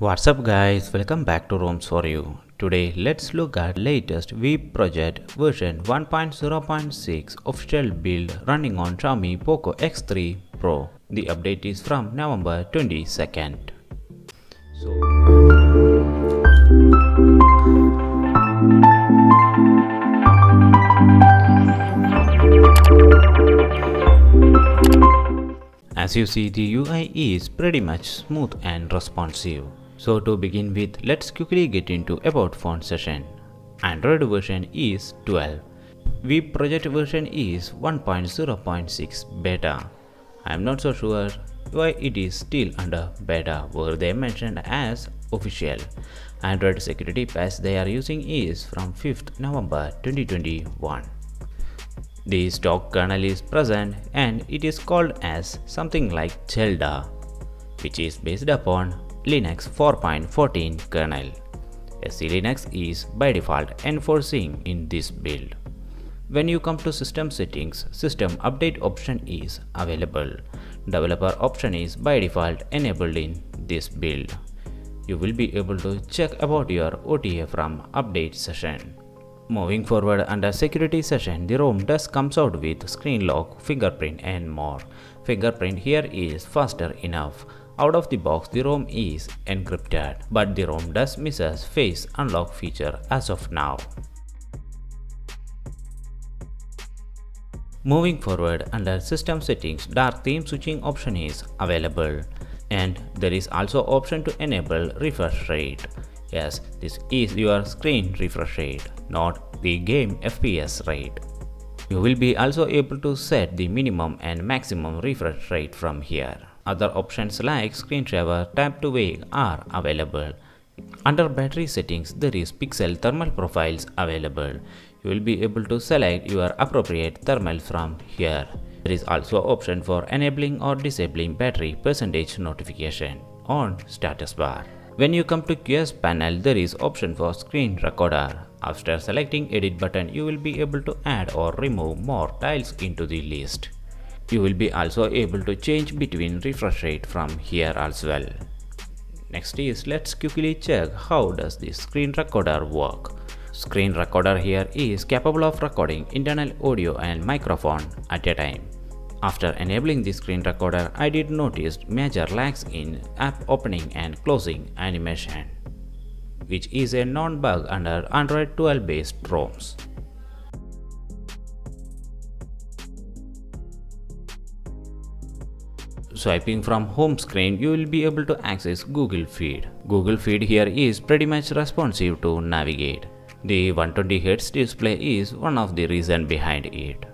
What's up guys, welcome back to ROMs for You. Today let's look at latest Weeb project version 1.0.6 official build running on Xiaomi Poco X3 Pro. The update is from November 22nd. So As you see the UI is pretty much smooth and responsive. So to begin with let's quickly get into about phone session. Android version is 12. Weeb project version is 1.0.6 beta. I am not so sure why it is still under beta where they mentioned as official. Android security patch they are using is from 5th November 2021. The stock kernel is present and it is called as something like Zelda, which is based upon Linux 4.14 kernel. SE Linux is by default enforcing in this build. When you come to system settings, system update option is available. Developer option is by default enabled in this build. You will be able to check about your OTA from update session. Moving forward under security session, the ROM does comes out with screen lock, fingerprint and more. Fingerprint here is faster enough. Out of the box, the ROM is encrypted, but the ROM does misses face unlock feature as of now. Moving forward under system settings, dark theme switching option is available and there is also option to enable refresh rate. Yes, this is your screen refresh rate, not the game FPS rate. You will be also able to set the minimum and maximum refresh rate from here. Other options like screen screensaver, tap to wake are available. Under battery settings, there is pixel thermal profiles available. You will be able to select your appropriate thermal from here. There is also option for enabling or disabling battery percentage notification on status bar. When you come to QS panel, there is option for screen recorder. After selecting edit button, you will be able to add or remove more tiles into the list. You will be also able to change between refresh rate from here as well. Next is let's quickly check how does the screen recorder work. Screen recorder here is capable of recording internal audio and microphone at a time. After enabling the screen recorder, I did notice major lags in app opening and closing animation, which is a non-bug under Android 12 based ROMs. Swiping from home screen, you will be able to access Google Feed. Google Feed here is pretty much responsive to navigate. The 120Hz display is one of the reason behind it.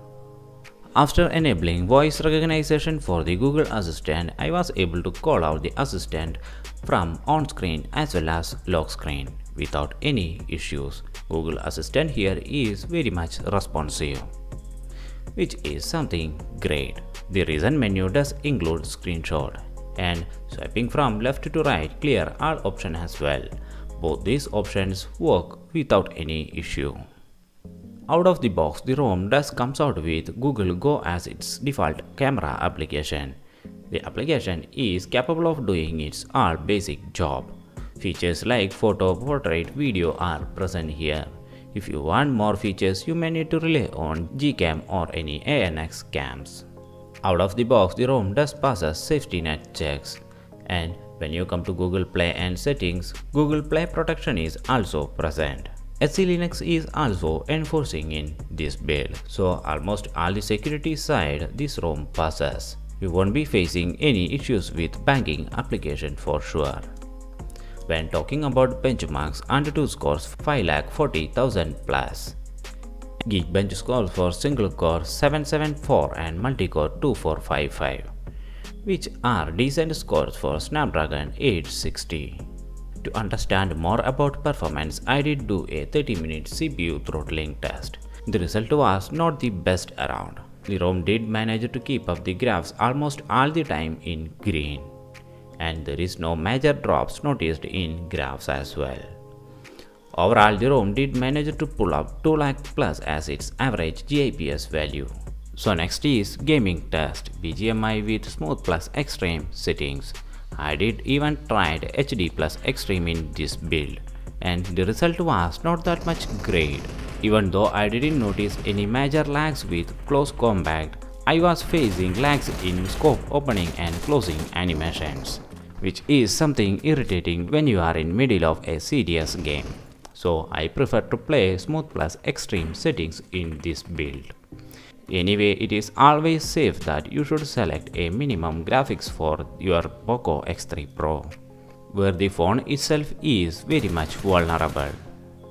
After enabling voice recognition for the Google Assistant, I was able to call out the assistant from on-screen as well as lock screen without any issues. Google Assistant here is very much responsive, which is something great. The reason menu does include screenshot and swiping from left to right clear all option as well. Both these options work without any issue. Out of the box, the ROM does comes out with Google Go as its default camera application. The application is capable of doing its all basic job. Features like photo, portrait, video are present here. If you want more features, you may need to rely on Gcam or any ANX cams. Out of the box, the ROM does passes safety net checks. And when you come to Google Play and settings, Google Play protection is also present. SE Linux is also enforcing in this build, so almost all the security side this ROM passes. You won't be facing any issues with banking application for sure. When talking about benchmarks, Antutu scores 5,40,000 plus. Geekbench scores for single core 774 and multi-core 2455, which are decent scores for Snapdragon 860. To understand more about performance, I did do a 30 minute CPU throttling test. The result was not the best around. The ROM did manage to keep up the graphs almost all the time in green. And there is no major drops noticed in graphs as well. Overall, the ROM did manage to pull up 2 lakh plus as its average GIPS value. So next is gaming test BGMI with smooth plus extreme settings. I did even tried HD plus Extreme in this build and the result was not that much great. Even though I didn't notice any major lags with close combat, I was facing lags in scope opening and closing animations, which is something irritating when you are in middle of a serious game. So I prefer to play smooth plus extreme settings in this build. Anyway, it is always safe that you should select a minimum graphics for your POCO X3 Pro, where the phone itself is very much vulnerable.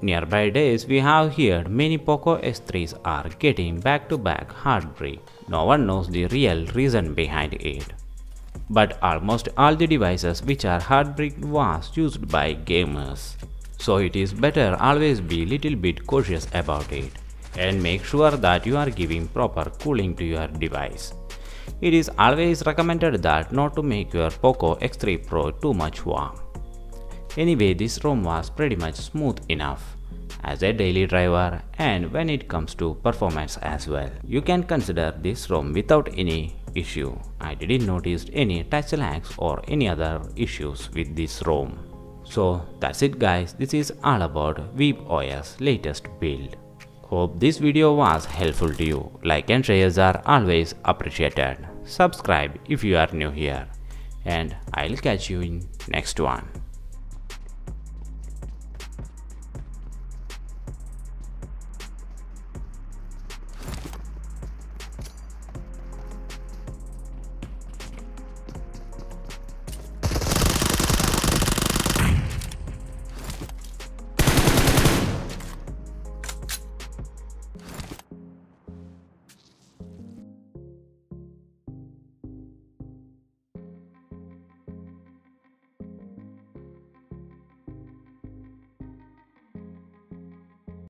Nearby days we have heard many POCO X3s are getting back-to-back -back hard brick. No one knows the real reason behind it. But almost all the devices which are hard brick was used by gamers. So it is better always be little bit cautious about it and make sure that you are giving proper cooling to your device. It is always recommended that not to make your POCO X3 Pro too much warm. Anyway, this ROM was pretty much smooth enough as a daily driver and when it comes to performance as well. You can consider this ROM without any issue. I didn't notice any touch lags or any other issues with this ROM. So that's it guys, this is all about WeebOS latest build. Hope this video was helpful to you. Like and shares are always appreciated. Subscribe if you are new here. And I'll catch you in next one.